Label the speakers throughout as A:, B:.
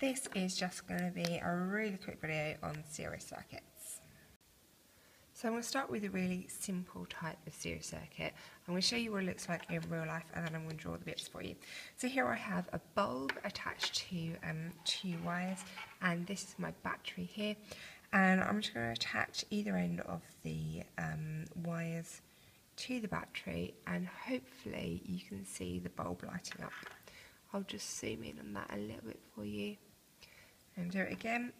A: This is just going to be a really quick video on series circuits. So I'm going to start with a really simple type of series circuit. I'm going to show you what it looks like in real life and then I'm going to draw the bits for you. So here I have a bulb attached to um, two wires and this is my battery here and I'm just going to attach either end of the um, wires to the battery and hopefully you can see the bulb lighting up. I'll just zoom in on that a little bit for you and do it again.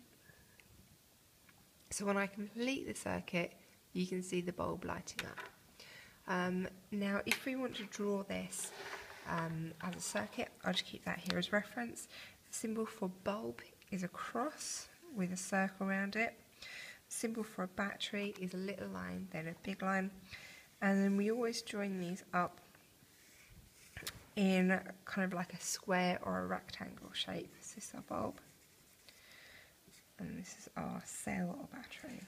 A: So when I complete the circuit, you can see the bulb lighting up. Um, now, if we want to draw this um, as a circuit, I'll just keep that here as reference. The symbol for bulb is a cross with a circle around it. The symbol for a battery is a little line, then a big line. And then we always join these up in kind of like a square or a rectangle shape. This is our bulb this is our cell or battery.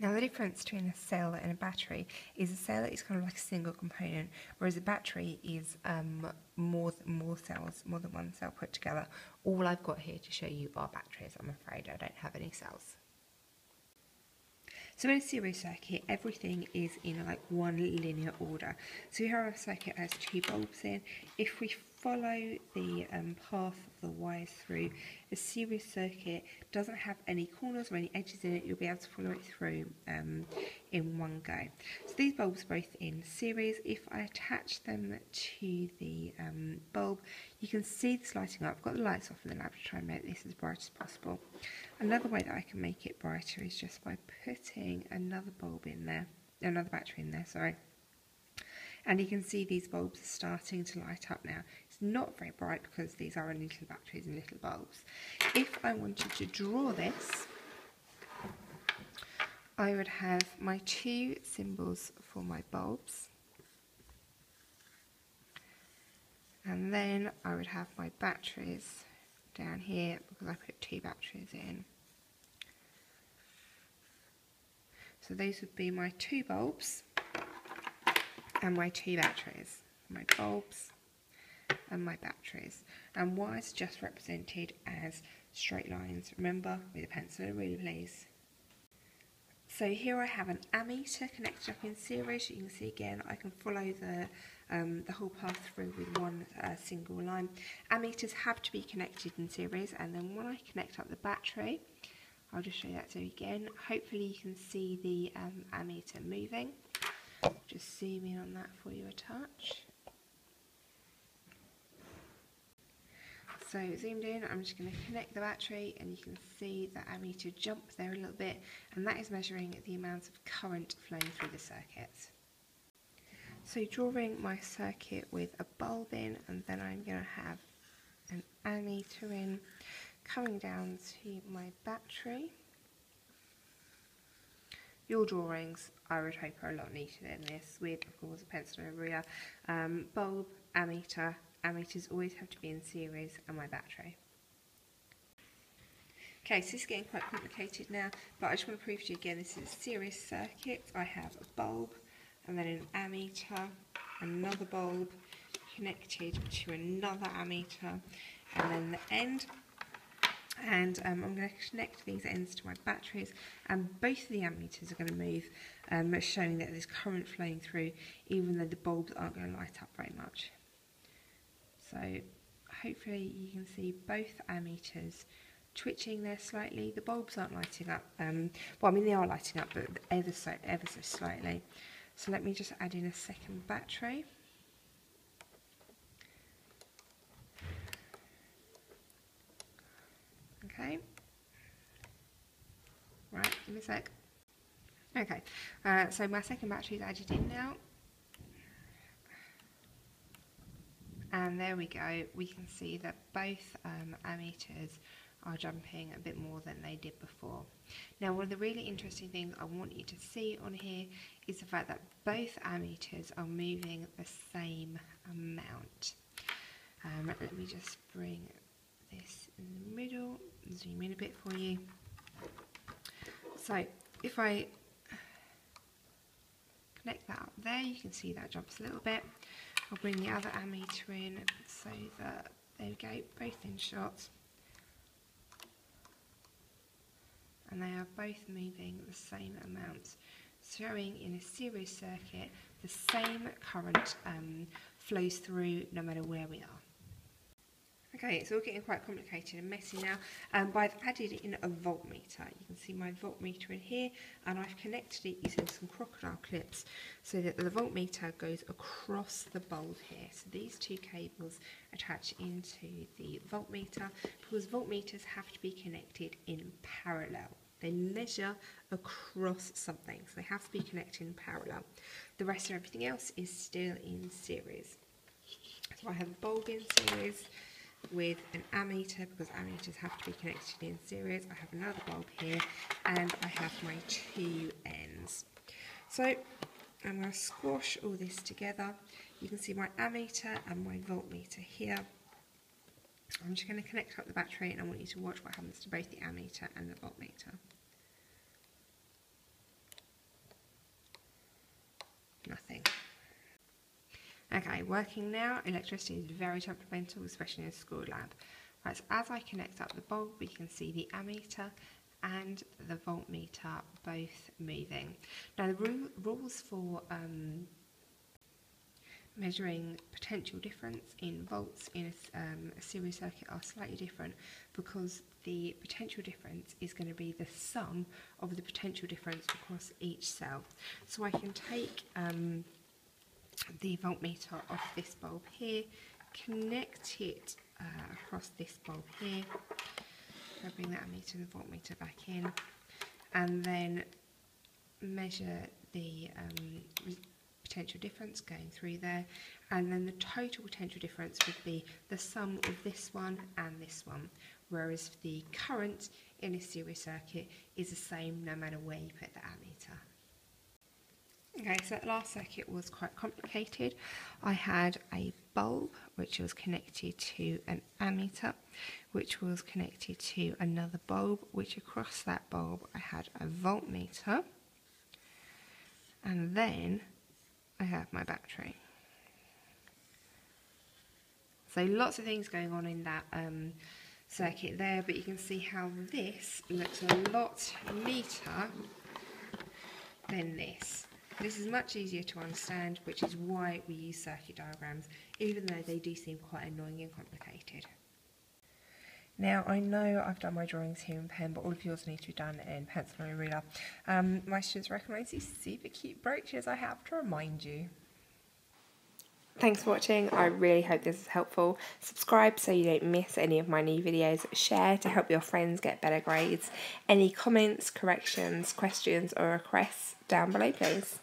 A: Now the difference between a cell and a battery is a cell is kind of like a single component, whereas a battery is um, more more cells, more than one cell put together. All I've got here to show you are batteries. I'm afraid I don't have any cells. So in a series circuit, everything is in like one linear order. So here our circuit has two bulbs in. If we follow the um, path of the wires through, a series circuit doesn't have any corners or any edges in it. You'll be able to follow it through um, in one go. So these bulbs are both in series. If I attach them to the um, bulb, you can see this lighting up. I've got the lights off in the lab to try and make this as bright as possible. Another way that I can make it brighter is just by putting another bulb in there, another battery in there, sorry. And you can see these bulbs are starting to light up now. Not very bright because these are only little batteries and little bulbs. If I wanted to draw this, I would have my two symbols for my bulbs. And then I would have my batteries down here because I put two batteries in. So those would be my two bulbs and my two batteries. My bulbs and my batteries. And is just represented as straight lines. Remember, with a pencil and ruler please. So here I have an ammeter connected up in series. You can see again I can follow the um, the whole path through with one uh, single line. Ammeters have to be connected in series and then when I connect up the battery, I'll just show you that so again. Hopefully you can see the um, ammeter moving. Just zoom in on that for you a touch. So zoomed in, I'm just going to connect the battery and you can see the ammeter jump there a little bit and that is measuring the amount of current flowing through the circuit. So drawing my circuit with a bulb in and then I'm going to have an ammeter in coming down to my battery. Your drawings, I would hope, are a lot neater than this with, of course, a pencil and a ruler. Um, bulb, ammeter, ammeters always have to be in series and my battery. Okay, so this is getting quite complicated now, but I just want to prove to you again, this is a series circuit. I have a bulb and then an ammeter, another bulb connected to another ammeter, and then the end. And um, I'm going to connect these ends to my batteries, and both of the ammeters are going to move, um, showing that there's current flowing through, even though the bulbs aren't going to light up very much. So hopefully you can see both ammeters twitching there slightly. The bulbs aren't lighting up. Um, well, I mean, they are lighting up, but ever so, ever so slightly. So let me just add in a second battery. Okay. Right, give me a sec. Okay, uh, so my second battery is added in now. And there we go, we can see that both um, ammeters are jumping a bit more than they did before. Now one of the really interesting things I want you to see on here is the fact that both ammeters are moving the same amount. Um, let me just bring this in the middle, zoom in a bit for you. So if I connect that up there. You can see that jumps a little bit. I'll bring the other ammeter in so that, we go, both in shot. And they are both moving the same amount, showing in a series circuit the same current um, flows through no matter where we are. Okay, it's all getting quite complicated and messy now, um, but I've added in a voltmeter. You can see my voltmeter in here, and I've connected it using some crocodile clips so that the voltmeter goes across the bulb here. So these two cables attach into the voltmeter because voltmeters have to be connected in parallel. They measure across something, so they have to be connected in parallel. The rest of everything else is still in series. So I have a bulb in series with an ammeter because ammeters have to be connected in series. I have another bulb here and I have my two ends. So I'm going to squash all this together. You can see my ammeter and my voltmeter here. I'm just going to connect up the battery and I want you to watch what happens to both the ammeter and the voltmeter. Okay, working now, electricity is very temperamental, especially in a school lab. Right, so as I connect up the bulb, we can see the ammeter and the voltmeter both moving. Now the rules for um, measuring potential difference in volts in a, um, a, series circuit are slightly different because the potential difference is going to be the sum of the potential difference across each cell. So I can take um, the voltmeter off this bulb here, connect it uh, across this bulb here, I bring that meter and voltmeter back in, and then measure the um, potential difference going through there, and then the total potential difference would be the sum of this one and this one, whereas the current in a series circuit is the same no matter where you put the ammeter. Okay, so that last circuit was quite complicated. I had a bulb which was connected to an ammeter, which was connected to another bulb, which across that bulb I had a voltmeter, and then I have my battery. So lots of things going on in that um, circuit there, but you can see how this looks a lot neater than this. This is much easier to understand, which is why we use circuit diagrams, even though they do seem quite annoying and complicated. Now, I know I've done my drawings here in pen, but all of yours need to be done in pencil and ruler. Um, my students recognise these super cute brooches I have to remind you. Thanks for watching. I really hope this is helpful. Subscribe so you don't miss any of my new videos. Share to help your friends get better grades. Any comments, corrections, questions or requests down below please.